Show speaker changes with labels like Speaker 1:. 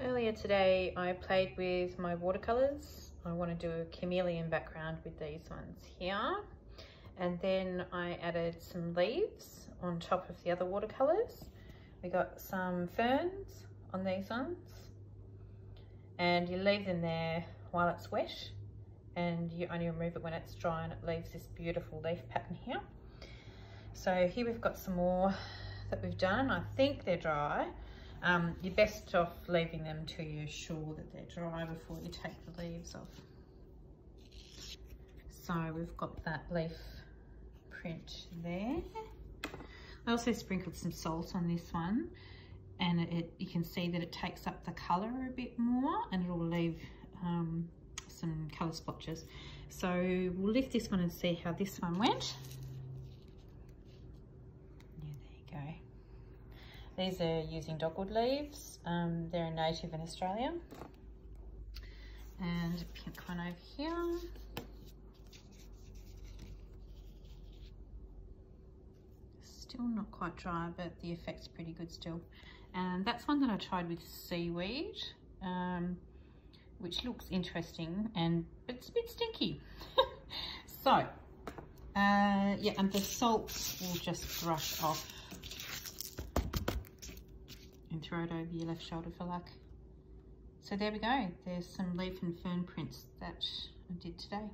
Speaker 1: Earlier today I played with my watercolours. I want to do a chameleon background with these ones here. And then I added some leaves on top of the other watercolours. We got some ferns on these ones. And you leave them there while it's wet and you only remove it when it's dry and it leaves this beautiful leaf pattern here. So here we've got some more that we've done. I think they're dry. Um, you're best off leaving them till you're sure that they're dry before you take the leaves off. So we've got that leaf print there. I also sprinkled some salt on this one and it, you can see that it takes up the colour a bit more and it'll leave um, some colour splotches. So we'll lift this one and see how this one went. These are using dogwood leaves. Um, they're native in Australia. And a pink one over here. Still not quite dry, but the effect's pretty good still. And that's one that I tried with seaweed, um, which looks interesting, and it's a bit stinky. so, uh, yeah, and the salt will just brush off and throw it over your left shoulder for luck. So there we go. There's some leaf and fern prints that I did today.